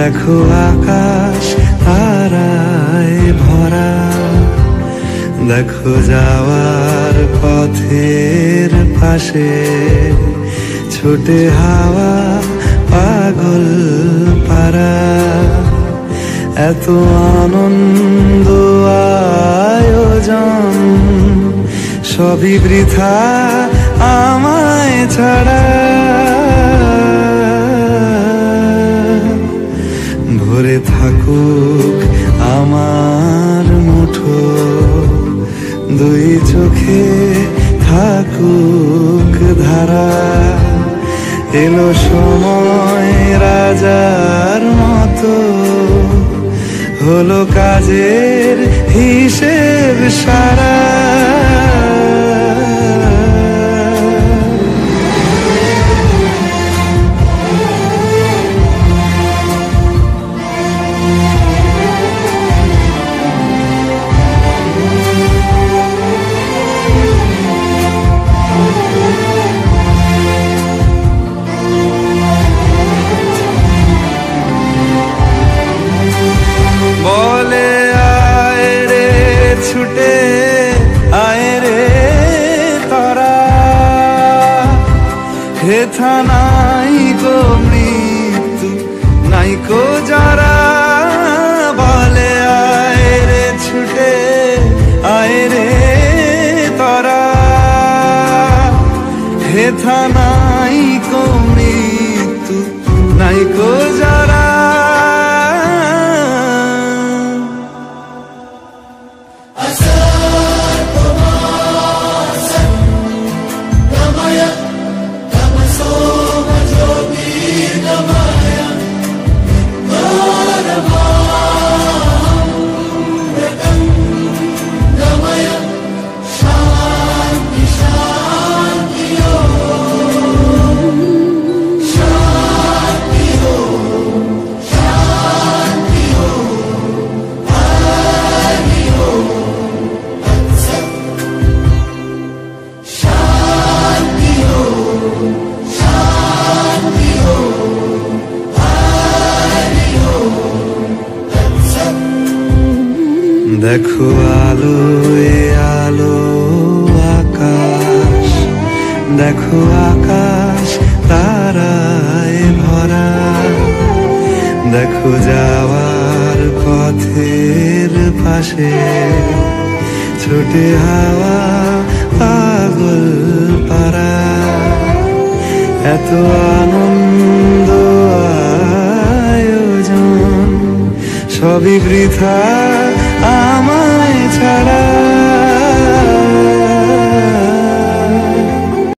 দেখো আকাশ তারায় ভরা। দেখো যাওয়ার পথের পাশে ছোটে হাওয়া পাগল পারা এত আনন্দ আয়োজন সবই বৃথা আমায় ছাড়া। থাকুক আমার মুঠো। দুই চোখে থাকুক ধারা। এলো সময় রাজার মতো। হলো কাজের হিসেব সারা। হেথা নাই গো মৃত্যু, নাই কো যারা বলে, আয় ছুটে, আয় তারা। মৃত্যু, নাই কো যারা দেখো আলো আলো, আকাশ। দেখো আকাশ, তারায় ভরা। দেখো যাওয়ার পথের পাশে ছোটে হাওয়া, পাগল পারা এত আনন্দ, আয়োজন, সবই বৃথা।